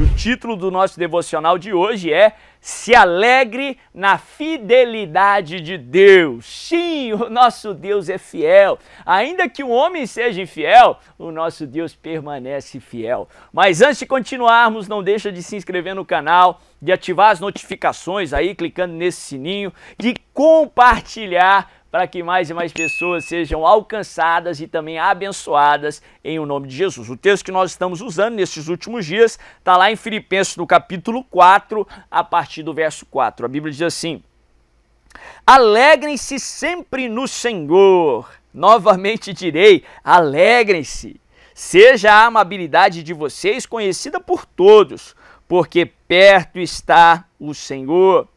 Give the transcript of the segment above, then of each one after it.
O título do nosso devocional de hoje é Se alegre na fidelidade de Deus. Sim, o nosso Deus é fiel. Ainda que o homem seja infiel, o nosso Deus permanece fiel. Mas antes de continuarmos, não deixa de se inscrever no canal, de ativar as notificações aí, clicando nesse sininho, de compartilhar para que mais e mais pessoas sejam alcançadas e também abençoadas em o nome de Jesus. O texto que nós estamos usando nesses últimos dias está lá em Filipenses, no capítulo 4, a partir do verso 4. A Bíblia diz assim: Alegrem-se sempre no Senhor. Novamente direi: alegrem-se. Seja a amabilidade de vocês conhecida por todos, porque perto está o Senhor.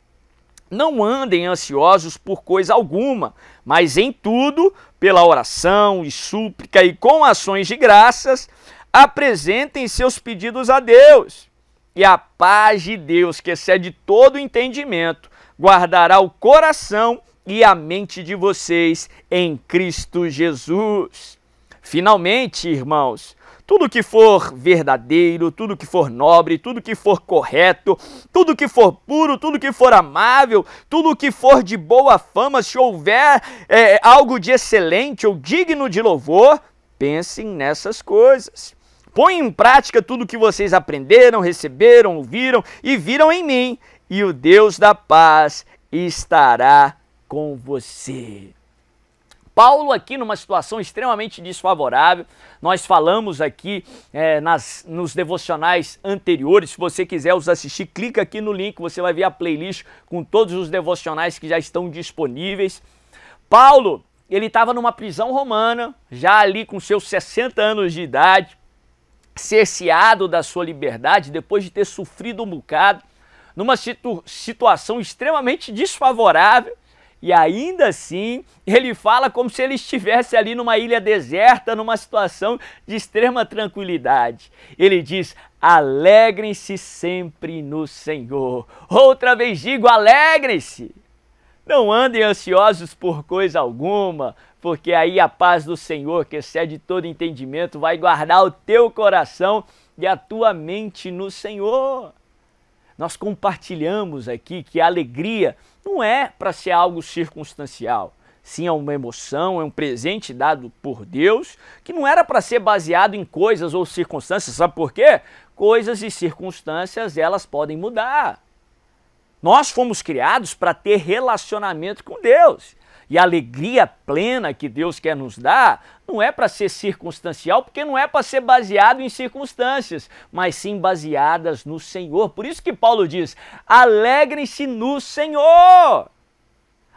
Não andem ansiosos por coisa alguma, mas em tudo, pela oração e súplica e com ações de graças, apresentem seus pedidos a Deus. E a paz de Deus, que excede todo entendimento, guardará o coração e a mente de vocês em Cristo Jesus. Finalmente, irmãos, tudo que for verdadeiro, tudo que for nobre, tudo que for correto, tudo que for puro, tudo que for amável, tudo que for de boa fama, se houver é, algo de excelente ou digno de louvor, pensem nessas coisas. Põe em prática tudo que vocês aprenderam, receberam, ouviram e viram em mim, e o Deus da paz estará com você. Paulo aqui numa situação extremamente desfavorável. Nós falamos aqui é, nas, nos devocionais anteriores. Se você quiser os assistir, clica aqui no link, você vai ver a playlist com todos os devocionais que já estão disponíveis. Paulo, ele estava numa prisão romana, já ali com seus 60 anos de idade, cerceado da sua liberdade, depois de ter sofrido um bocado, numa situ situação extremamente desfavorável e ainda assim, ele fala como se ele estivesse ali numa ilha deserta, numa situação de extrema tranquilidade. Ele diz: alegrem-se sempre no Senhor. Outra vez digo: alegrem-se. Não andem ansiosos por coisa alguma, porque aí a paz do Senhor, que excede todo entendimento, vai guardar o teu coração e a tua mente no Senhor. Nós compartilhamos aqui que a alegria não é para ser algo circunstancial. Sim, é uma emoção, é um presente dado por Deus, que não era para ser baseado em coisas ou circunstâncias. Sabe por quê? Coisas e circunstâncias, elas podem mudar. Nós fomos criados para ter relacionamento com Deus. E a alegria plena que Deus quer nos dar não é para ser circunstancial, porque não é para ser baseado em circunstâncias, mas sim baseadas no Senhor. Por isso que Paulo diz: alegrem-se no Senhor.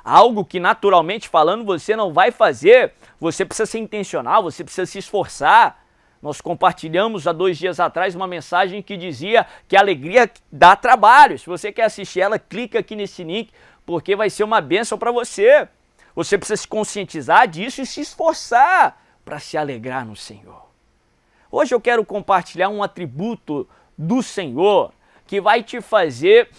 Algo que naturalmente falando você não vai fazer, você precisa ser intencional, você precisa se esforçar. Nós compartilhamos há dois dias atrás uma mensagem que dizia que a alegria dá trabalho. Se você quer assistir ela, clica aqui nesse link, porque vai ser uma bênção para você. Você precisa se conscientizar disso e se esforçar para se alegrar no Senhor. Hoje eu quero compartilhar um atributo do Senhor que vai te fazer,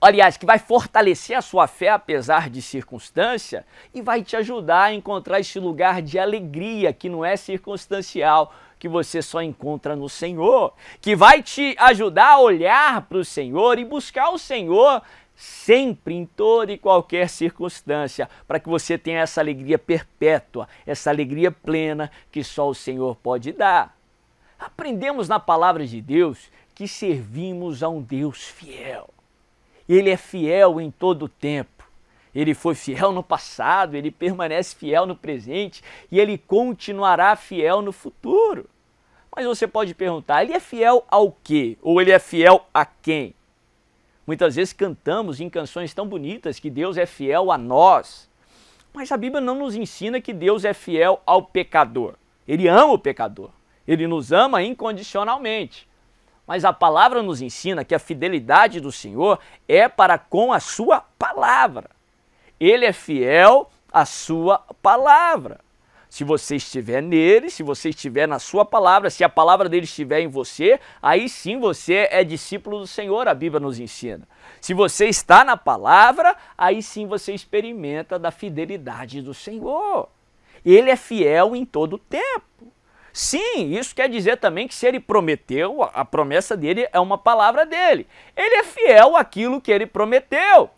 aliás, que vai fortalecer a sua fé apesar de circunstância e vai te ajudar a encontrar esse lugar de alegria que não é circunstancial, que você só encontra no Senhor, que vai te ajudar a olhar para o Senhor e buscar o Senhor sempre, em toda e qualquer circunstância, para que você tenha essa alegria perpétua, essa alegria plena que só o Senhor pode dar. Aprendemos na palavra de Deus que servimos a um Deus fiel. Ele é fiel em todo o tempo. Ele foi fiel no passado, ele permanece fiel no presente e ele continuará fiel no futuro. Mas você pode perguntar, ele é fiel ao quê? Ou ele é fiel a quem? Muitas vezes cantamos em canções tão bonitas que Deus é fiel a nós. Mas a Bíblia não nos ensina que Deus é fiel ao pecador. Ele ama o pecador. Ele nos ama incondicionalmente. Mas a palavra nos ensina que a fidelidade do Senhor é para com a sua palavra. Ele é fiel à sua palavra. Se você estiver nele, se você estiver na sua palavra, se a palavra dele estiver em você, aí sim você é discípulo do Senhor, a Bíblia nos ensina. Se você está na palavra, aí sim você experimenta da fidelidade do Senhor. Ele é fiel em todo o tempo. Sim, isso quer dizer também que se ele prometeu, a promessa dele é uma palavra dele. Ele é fiel àquilo que ele prometeu.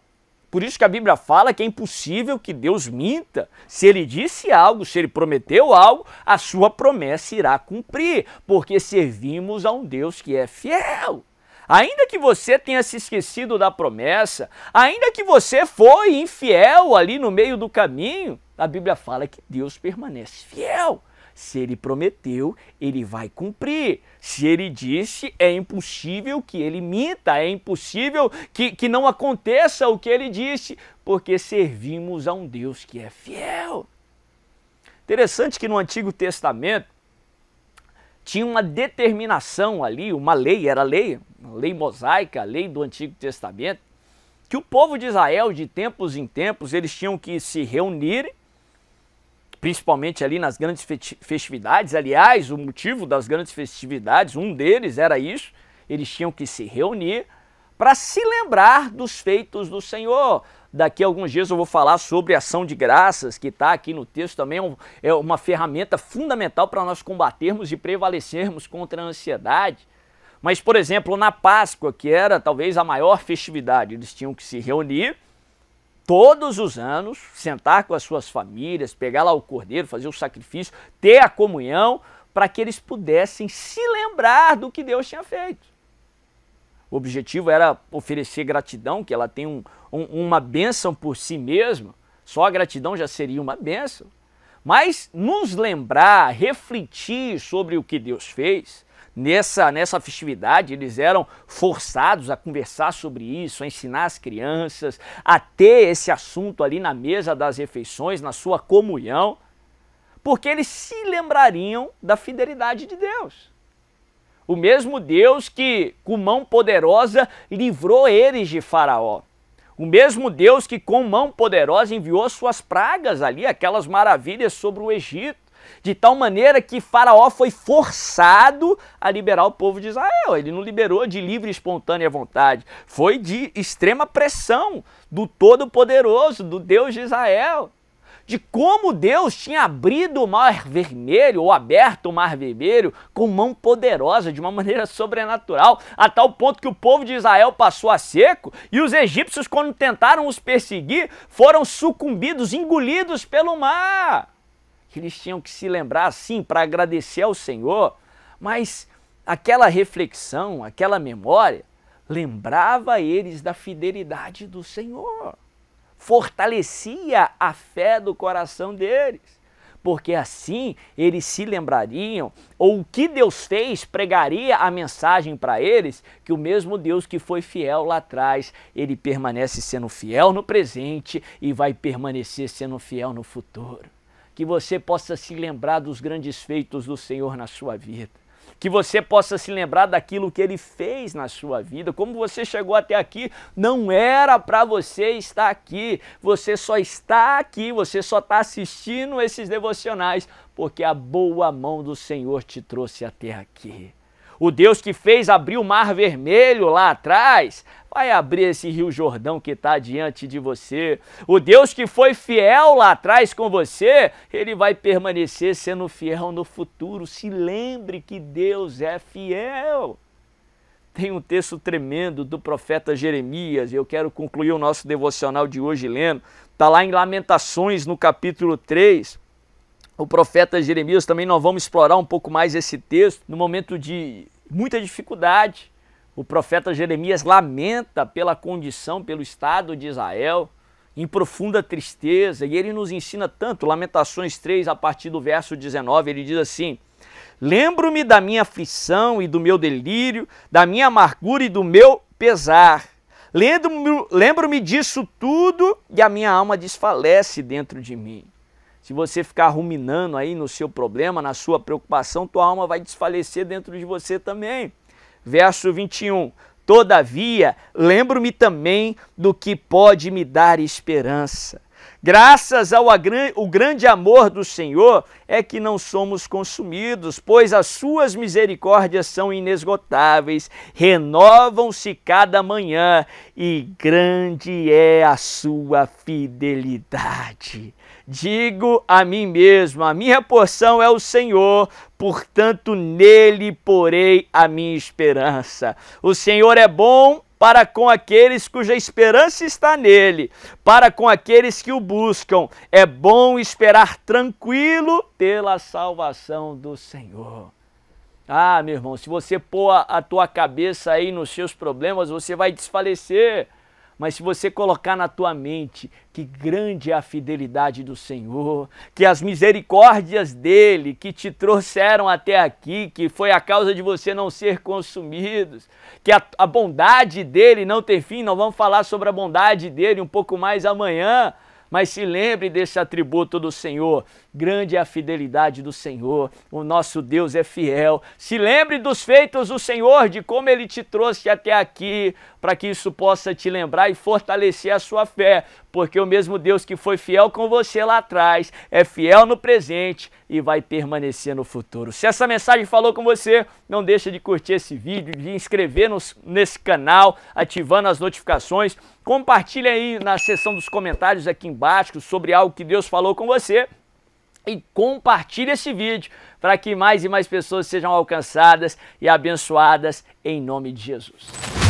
Por isso que a Bíblia fala que é impossível que Deus minta. Se ele disse algo, se ele prometeu algo, a sua promessa irá cumprir, porque servimos a um Deus que é fiel. Ainda que você tenha se esquecido da promessa, ainda que você foi infiel ali no meio do caminho, a Bíblia fala que Deus permanece fiel. Se ele prometeu, ele vai cumprir. Se ele disse, é impossível que ele minta, é impossível que, que não aconteça o que ele disse, porque servimos a um Deus que é fiel. Interessante que no Antigo Testamento tinha uma determinação ali, uma lei, era lei, lei mosaica, a lei do Antigo Testamento, que o povo de Israel, de tempos em tempos, eles tinham que se reunir principalmente ali nas grandes festividades. Aliás, o motivo das grandes festividades, um deles era isso, eles tinham que se reunir para se lembrar dos feitos do Senhor. Daqui a alguns dias eu vou falar sobre ação de graças, que está aqui no texto também, é, é uma ferramenta fundamental para nós combatermos e prevalecermos contra a ansiedade. Mas, por exemplo, na Páscoa, que era talvez a maior festividade, eles tinham que se reunir todos os anos, sentar com as suas famílias, pegar lá o cordeiro, fazer o sacrifício, ter a comunhão, para que eles pudessem se lembrar do que Deus tinha feito. O objetivo era oferecer gratidão, que ela tem um, um, uma bênção por si mesma, só a gratidão já seria uma bênção. Mas nos lembrar, refletir sobre o que Deus fez, Nessa, nessa festividade, eles eram forçados a conversar sobre isso, a ensinar as crianças, a ter esse assunto ali na mesa das refeições, na sua comunhão, porque eles se lembrariam da fidelidade de Deus. O mesmo Deus que, com mão poderosa, livrou eles de Faraó. O mesmo Deus que, com mão poderosa, enviou suas pragas ali, aquelas maravilhas sobre o Egito de tal maneira que Faraó foi forçado a liberar o povo de Israel. Ele não liberou de livre e espontânea vontade, foi de extrema pressão do Todo-Poderoso, do Deus de Israel. De como Deus tinha abrido o mar vermelho, ou aberto o mar vermelho, com mão poderosa, de uma maneira sobrenatural, a tal ponto que o povo de Israel passou a seco e os egípcios, quando tentaram os perseguir, foram sucumbidos, engolidos pelo mar que eles tinham que se lembrar, sim, para agradecer ao Senhor, mas aquela reflexão, aquela memória, lembrava eles da fidelidade do Senhor, fortalecia a fé do coração deles, porque assim eles se lembrariam, ou o que Deus fez pregaria a mensagem para eles, que o mesmo Deus que foi fiel lá atrás, ele permanece sendo fiel no presente e vai permanecer sendo fiel no futuro que você possa se lembrar dos grandes feitos do Senhor na sua vida. Que você possa se lembrar daquilo que ele fez na sua vida. Como você chegou até aqui, não era para você estar aqui. Você só está aqui, você só está assistindo esses devocionais, porque a boa mão do Senhor te trouxe até aqui. O Deus que fez abrir o mar vermelho lá atrás, vai abrir esse rio Jordão que está diante de você. O Deus que foi fiel lá atrás com você, ele vai permanecer sendo fiel no futuro. Se lembre que Deus é fiel. Tem um texto tremendo do profeta Jeremias, e eu quero concluir o nosso devocional de hoje lendo. Está lá em Lamentações, no capítulo 3 o profeta Jeremias, também nós vamos explorar um pouco mais esse texto no momento de muita dificuldade. O profeta Jeremias lamenta pela condição, pelo estado de Israel, em profunda tristeza, e ele nos ensina tanto, Lamentações 3, a partir do verso 19, ele diz assim: Lembro-me da minha aflição e do meu delírio, da minha amargura e do meu pesar. Lembro-me disso tudo e a minha alma desfalece dentro de mim. Se você ficar ruminando aí no seu problema, na sua preocupação, tua alma vai desfalecer dentro de você também. Verso 21. Todavia, lembro-me também do que pode me dar esperança. Graças ao o grande amor do Senhor é que não somos consumidos, pois as suas misericórdias são inesgotáveis, renovam-se cada manhã e grande é a sua fidelidade Digo a mim mesmo: a minha porção é o Senhor, portanto nele porei a minha esperança. O Senhor é bom para com aqueles cuja esperança está nele, para com aqueles que o buscam. É bom esperar tranquilo pela salvação do Senhor. Ah, meu irmão, se você pôr a, tua cabeça aí nos seus problemas, você vai desfalecer. Mas se você colocar na tua mente que grande é a fidelidade do Senhor, que as misericórdias dele que te trouxeram até aqui, que foi a causa de você não ser consumidos, que a, a bondade dele não tem fim, nós vamos falar sobre a bondade dele um pouco mais amanhã mas se lembre desse atributo do Senhor. Grande é a fidelidade do Senhor, o nosso Deus é fiel. Se lembre dos feitos do Senhor, de como ele te trouxe até aqui, para que isso possa te lembrar e fortalecer a sua fé, porque o mesmo Deus que foi fiel com você lá atrás é fiel no presente e vai permanecer no futuro. Se essa mensagem falou com você, não deixa de curtir esse vídeo, de inscrever nos, nesse canal, ativando as notificações. Compartilhe aí na seção dos comentários aqui embaixo sobre algo que Deus falou com você e compartilhe esse vídeo para que mais e mais pessoas sejam alcançadas e abençoadas em nome de Jesus.